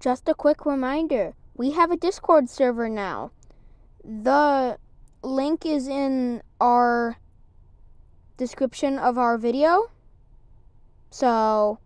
just a quick reminder we have a Discord server now. The link is in our description of our video. So